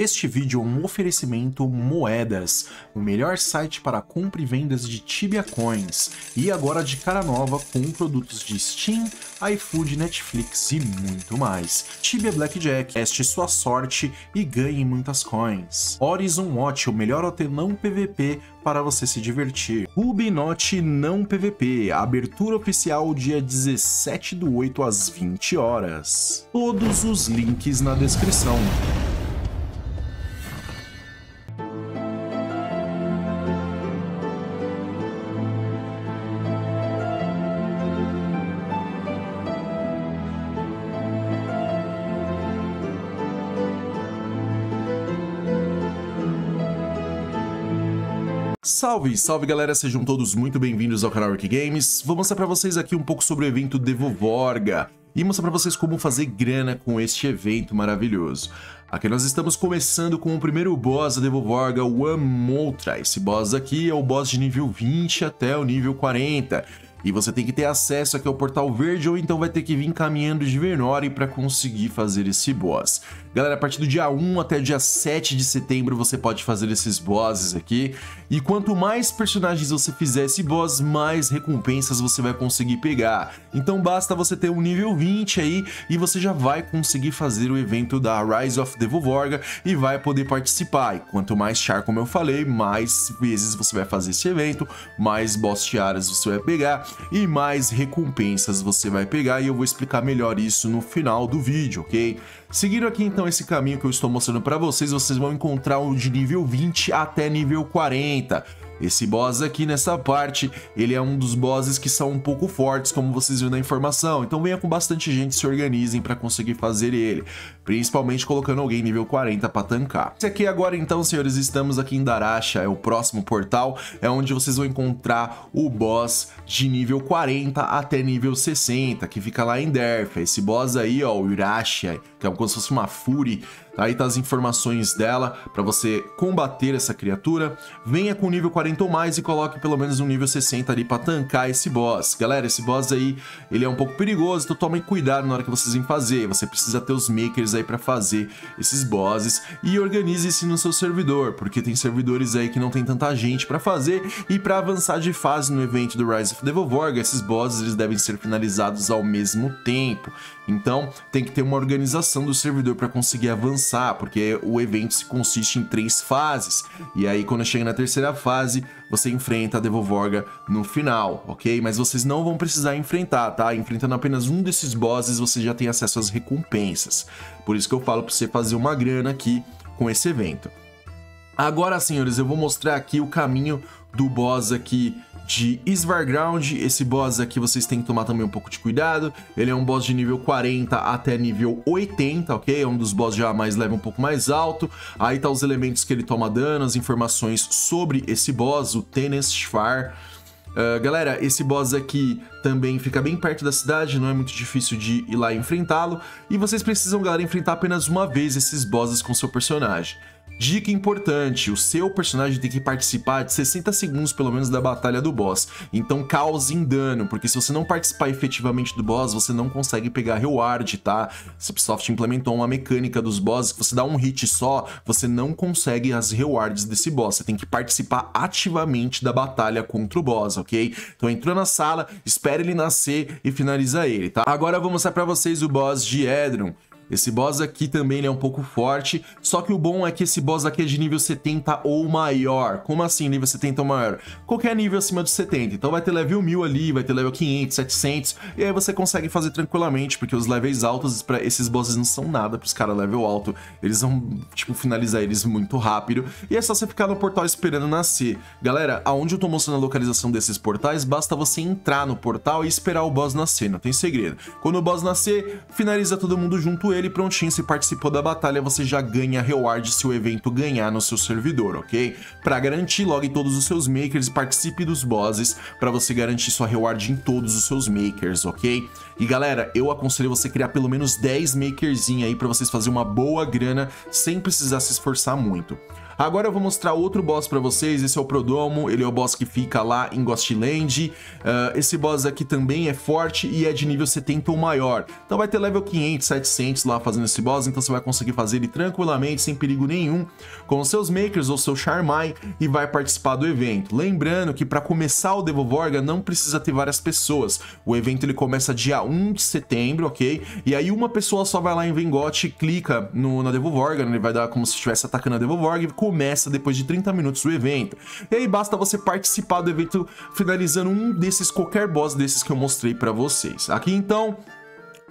Este vídeo é um oferecimento Moedas, o melhor site para compra e vendas de Tibia Coins, e agora de cara nova com produtos de Steam, iFood, Netflix e muito mais. Tibia Blackjack, teste sua sorte e ganhe muitas coins. Horizon Watch, o melhor hotel não PVP para você se divertir. Rubinote não PVP, abertura oficial dia 17 do 8 às 20 horas. Todos os links na descrição. Salve, salve galera, sejam todos muito bem-vindos ao canal Ark Games. Vou mostrar pra vocês aqui um pouco sobre o evento Devovorga e mostrar pra vocês como fazer grana com este evento maravilhoso. Aqui nós estamos começando com o primeiro boss da Devovorga, o Amoltra. Esse boss aqui é o boss de nível 20 até o nível 40. E você tem que ter acesso aqui ao Portal Verde ou então vai ter que vir caminhando de Vernori para conseguir fazer esse boss. Galera, a partir do dia 1 até o dia 7 de setembro você pode fazer esses bosses aqui. E quanto mais personagens você fizer esse boss, mais recompensas você vai conseguir pegar. Então basta você ter um nível 20 aí e você já vai conseguir fazer o evento da Rise of Devovorga e vai poder participar. E quanto mais char, como eu falei, mais vezes você vai fazer esse evento, mais boss tiaras você vai pegar e mais recompensas você vai pegar e eu vou explicar melhor isso no final do vídeo, ok? Seguindo aqui então esse caminho que eu estou mostrando para vocês, vocês vão encontrar o de nível 20 até nível 40. Esse boss aqui nessa parte, ele é um dos bosses que são um pouco fortes, como vocês viram na informação. Então venha com bastante gente, se organizem para conseguir fazer ele. Principalmente colocando alguém nível 40 para tancar. Esse aqui agora então, senhores, estamos aqui em Darasha, é o próximo portal. É onde vocês vão encontrar o boss de nível 40 até nível 60, que fica lá em Derf. Esse boss aí, ó, o Irashi, que é como se fosse uma Fury Aí tá as informações dela para você combater essa criatura. Venha com nível 40 ou mais e coloque pelo menos um nível 60 ali para tancar esse boss. Galera, esse boss aí, ele é um pouco perigoso, então tomem cuidado na hora que vocês vêm fazer. Você precisa ter os makers aí para fazer esses bosses e organize-se no seu servidor, porque tem servidores aí que não tem tanta gente para fazer e para avançar de fase no evento do Rise of Devilvorg, esses bosses eles devem ser finalizados ao mesmo tempo. Então, tem que ter uma organização do servidor para conseguir avançar, porque o evento se consiste em três fases. E aí, quando chega na terceira fase, você enfrenta a Devovorga no final, ok? Mas vocês não vão precisar enfrentar, tá? Enfrentando apenas um desses bosses, você já tem acesso às recompensas. Por isso que eu falo para você fazer uma grana aqui com esse evento. Agora, senhores, eu vou mostrar aqui o caminho do boss aqui de Svarground. Esse boss aqui vocês têm que tomar também um pouco de cuidado. Ele é um boss de nível 40 até nível 80, ok? É um dos boss já mais leve um pouco mais alto. Aí tá os elementos que ele toma dano, as informações sobre esse boss, o Tenes Shvar. Uh, galera, esse boss aqui também fica bem perto da cidade, não é muito difícil de ir lá enfrentá-lo. E vocês precisam, galera, enfrentar apenas uma vez esses bosses com seu personagem. Dica importante: o seu personagem tem que participar de 60 segundos pelo menos da batalha do boss. Então causem dano, porque se você não participar efetivamente do boss, você não consegue pegar reward, tá? Ubisoft implementou uma mecânica dos bosses que você dá um hit só, você não consegue as rewards desse boss. Você tem que participar ativamente da batalha contra o boss, ok? Então entrou na sala, espere ele nascer e finaliza ele, tá? Agora eu vou mostrar pra vocês o boss de Edron. Esse boss aqui também é um pouco forte, só que o bom é que esse boss aqui é de nível 70 ou maior. Como assim nível 70 ou maior? Qualquer nível acima de 70. Então vai ter level 1000 ali, vai ter level 500, 700, e aí você consegue fazer tranquilamente, porque os levels altos para esses bosses não são nada para os caras level alto. Eles vão, tipo, finalizar eles muito rápido, e é só você ficar no portal esperando nascer. Galera, aonde eu tô mostrando a localização desses portais, basta você entrar no portal e esperar o boss nascer, não tem segredo. Quando o boss nascer, finaliza todo mundo junto ele, ele prontinho, se participou da batalha, você já ganha reward se o evento ganhar no seu servidor, ok? Para garantir, logue todos os seus makers e participe dos bosses para você garantir sua reward em todos os seus makers, ok? E galera, eu aconselho você criar pelo menos 10 makerzinhos aí para vocês fazerem uma boa grana sem precisar se esforçar muito. Agora eu vou mostrar outro boss pra vocês, esse é o Prodomo, ele é o boss que fica lá em Ghostland. Uh, esse boss aqui também é forte e é de nível 70 ou maior. Então vai ter level 500, 700 lá fazendo esse boss, então você vai conseguir fazer ele tranquilamente, sem perigo nenhum, com os seus Makers ou seu Charmai e vai participar do evento. Lembrando que para começar o Devovorga não precisa ter várias pessoas. O evento ele começa dia 1 de setembro, ok? E aí uma pessoa só vai lá em Vengot, clica no, na Devovorga, né? ele vai dar como se estivesse atacando a Devovorga e começa depois de 30 minutos o evento. E aí basta você participar do evento finalizando um desses, qualquer boss desses que eu mostrei para vocês. Aqui então,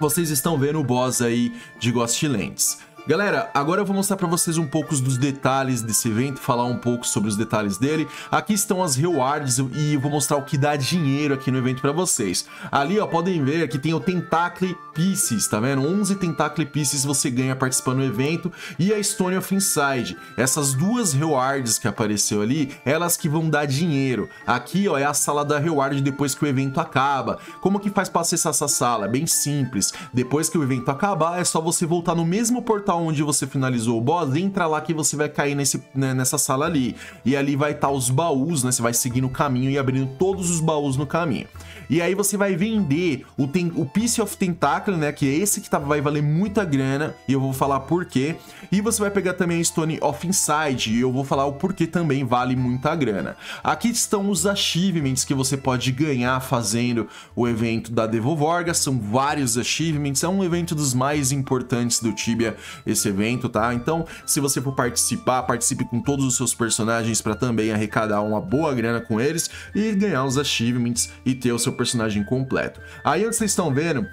vocês estão vendo o boss aí de Ghostlands. Galera, agora eu vou mostrar para vocês um pouco dos detalhes desse evento, falar um pouco sobre os detalhes dele. Aqui estão as rewards e eu vou mostrar o que dá dinheiro aqui no evento para vocês. Ali, ó, podem ver que tem o Tentacle Pieces, tá vendo? 11 Tentacle Pieces você ganha participando do evento e a Stone of Inside. Essas duas rewards que apareceu ali, elas que vão dar dinheiro. Aqui, ó, é a sala da reward depois que o evento acaba. Como que faz para acessar essa sala? É bem simples. Depois que o evento acabar, é só você voltar no mesmo portal onde você finalizou o boss, entra lá que você vai cair nesse, né, nessa sala ali. E ali vai estar tá os baús, né? Você vai seguindo o caminho e abrindo todos os baús no caminho. E aí você vai vender o, ten, o Piece of Tentacle, né? Que é esse que tá, vai valer muita grana. E eu vou falar por quê. E você vai pegar também a Stone of Inside. E eu vou falar o porquê também vale muita grana. Aqui estão os achievements que você pode ganhar fazendo o evento da Devovorga. São vários achievements. É um evento dos mais importantes do Tibia esse evento, tá? Então, se você for participar, participe com todos os seus personagens para também arrecadar uma boa grana com eles e ganhar os achievements e ter o seu personagem completo. Aí onde vocês estão vendo,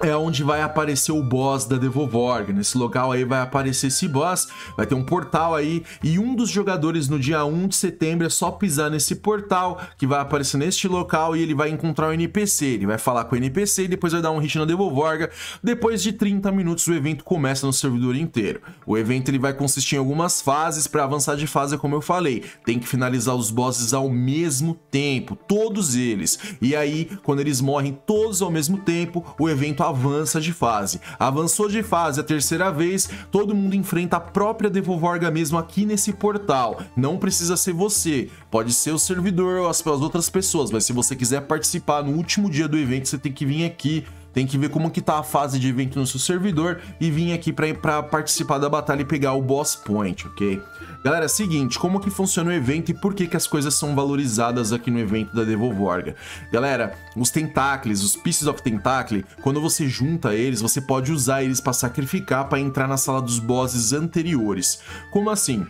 é onde vai aparecer o boss da Devovorg. Nesse local aí vai aparecer esse boss, vai ter um portal aí, e um dos jogadores no dia 1 de setembro é só pisar nesse portal, que vai aparecer neste local, e ele vai encontrar o NPC. Ele vai falar com o NPC e depois vai dar um hit na Devovorga. Depois de 30 minutos o evento começa no servidor inteiro. O evento ele vai consistir em algumas fases, para avançar de fase como eu falei. Tem que finalizar os bosses ao mesmo tempo, todos eles. E aí, quando eles morrem todos ao mesmo tempo, o evento avança de fase. Avançou de fase a terceira vez, todo mundo enfrenta a própria Devovorga mesmo aqui nesse portal. Não precisa ser você, pode ser o servidor ou as, as outras pessoas, mas se você quiser participar no último dia do evento, você tem que vir aqui tem que ver como que tá a fase de evento no seu servidor e vir aqui para participar da batalha e pegar o boss point, ok? Galera, é seguinte, como que funciona o evento e por que que as coisas são valorizadas aqui no evento da Devolvorga? Galera, os tentáculos, os Pieces of Tentacle, quando você junta eles, você pode usar eles para sacrificar para entrar na sala dos bosses anteriores. Como assim?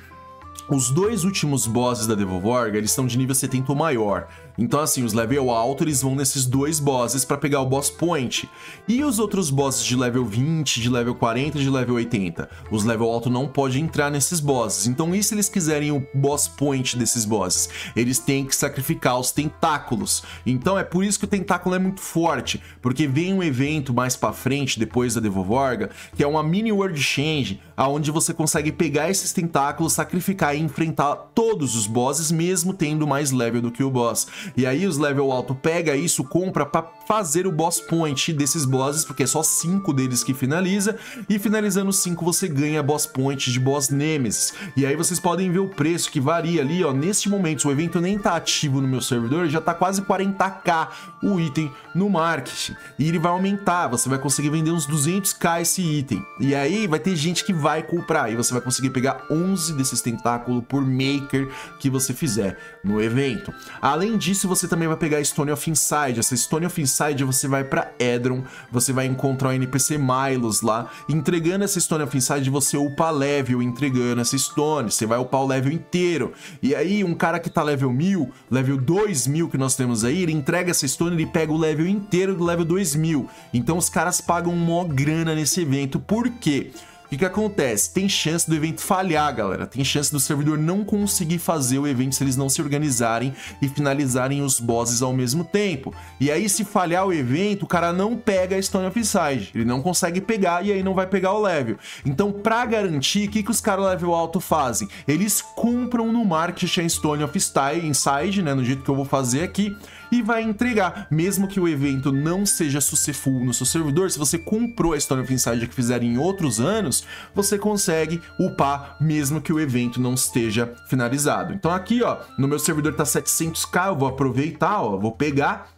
Os dois últimos bosses da Devolvorga, eles são de nível 70 ou maior. Então, assim, os level alto, eles vão nesses dois bosses para pegar o boss point. E os outros bosses de level 20, de level 40 e de level 80? Os level alto não podem entrar nesses bosses. Então, e se eles quiserem o boss point desses bosses? Eles têm que sacrificar os tentáculos. Então, é por isso que o tentáculo é muito forte. Porque vem um evento mais para frente, depois da Devovorga, que é uma mini World Change, aonde você consegue pegar esses tentáculos, sacrificar e enfrentar todos os bosses, mesmo tendo mais level do que o boss. E aí os level alto pega isso, compra para fazer o boss point desses bosses, porque é só 5 deles que finaliza, e finalizando 5 você ganha boss point de boss nemesis. E aí vocês podem ver o preço que varia ali, ó, neste momento o evento nem tá ativo no meu servidor, já tá quase 40k o item no marketing. E ele vai aumentar, você vai conseguir vender uns 200k esse item. E aí vai ter gente que vai comprar, e você vai conseguir pegar 11 desses tentáculos por maker que você fizer no evento. Além disso, você também vai pegar a Stone of Inside, essa Stone of Inside você vai para Edron, você vai encontrar o NPC Milos lá, entregando essa Stone of Inside, você upa level entregando essa Stone, você vai upar o level inteiro. E aí, um cara que tá level 1000, level 2000 que nós temos aí, ele entrega essa Stone, ele pega o level inteiro do level 2000. Então os caras pagam mó grana nesse evento, por quê? Que, que acontece? Tem chance do evento falhar, galera. Tem chance do servidor não conseguir fazer o evento se eles não se organizarem e finalizarem os bosses ao mesmo tempo. E aí, se falhar o evento, o cara não pega a Stone of Inside. Ele não consegue pegar e aí não vai pegar o level. Então, pra garantir, o que, que os caras level alto fazem? Eles compram no market a Stone of Inside, né? No jeito que eu vou fazer aqui e vai entregar. Mesmo que o evento não seja successful no seu servidor, se você comprou a Stone of Inside que fizeram em outros anos, você consegue upar mesmo que o evento não esteja finalizado. Então aqui, ó, no meu servidor tá 700k, eu vou aproveitar, ó, vou pegar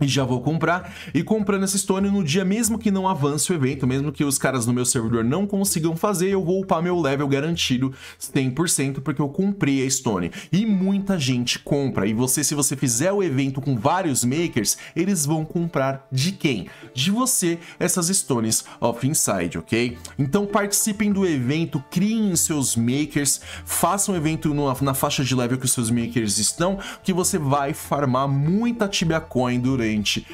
e já vou comprar. E comprando essa Stone no dia mesmo que não avance o evento, mesmo que os caras no meu servidor não consigam fazer, eu vou upar meu level garantido 100% porque eu comprei a Stone. E muita gente compra. E você, se você fizer o evento com vários makers, eles vão comprar de quem? De você, essas Stones of Inside, ok? Então participem do evento, criem seus makers, façam evento na faixa de level que os seus makers estão, que você vai farmar muita Tibia Coin durante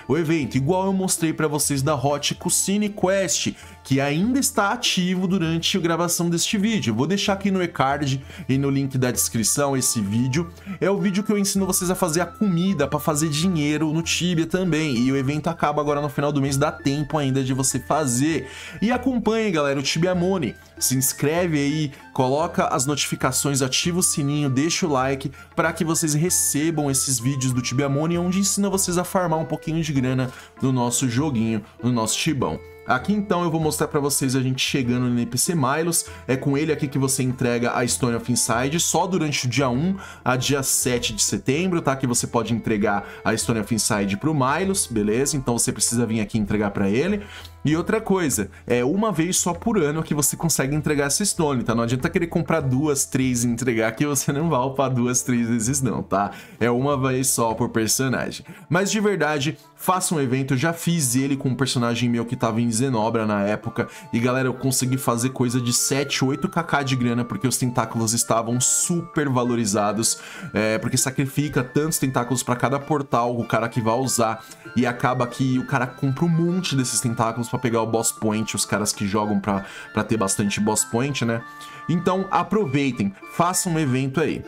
o evento, igual eu mostrei para vocês da Hot Cuisine Quest, que ainda está ativo durante a gravação deste vídeo. Vou deixar aqui no e-card e no link da descrição esse vídeo. É o vídeo que eu ensino vocês a fazer a comida para fazer dinheiro no Tibia também. E o evento acaba agora no final do mês, dá tempo ainda de você fazer. E acompanhe, galera, o Tibia Money. Se inscreve aí, coloca as notificações, ativa o sininho, deixa o like para que vocês recebam esses vídeos do Tibia Money, onde ensina vocês a farmar um pouquinho de grana no nosso joguinho, no nosso Tibão. Aqui então eu vou mostrar para vocês a gente chegando no NPC Milos, é com ele aqui que você entrega a Stone of Inside, só durante o dia 1 a dia 7 de setembro, tá? Que você pode entregar a Stone of Inside pro Milos, beleza? Então você precisa vir aqui entregar para ele. E outra coisa, é uma vez só por ano que você consegue entregar essa Stone, tá? Não adianta querer comprar duas, três e entregar que você não vai upar duas, três vezes não, tá? É uma vez só por personagem. Mas de verdade, faça um evento, eu já fiz ele com um personagem meu que tava em Zenobra na época, e galera, eu consegui fazer coisa de 7, 8kk de grana, porque os tentáculos estavam super valorizados, é, porque sacrifica tantos tentáculos para cada portal o cara que vai usar, e acaba que o cara compra um monte desses tentáculos para pegar o boss point, os caras que jogam para ter bastante boss point, né? Então aproveitem, façam um evento aí.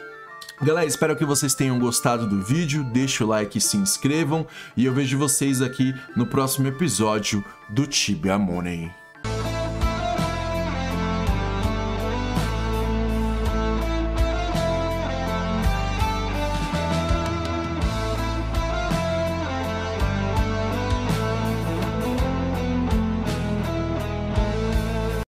Galera, espero que vocês tenham gostado do vídeo, deixe o like se inscrevam, e eu vejo vocês aqui no próximo episódio do Tibia Money.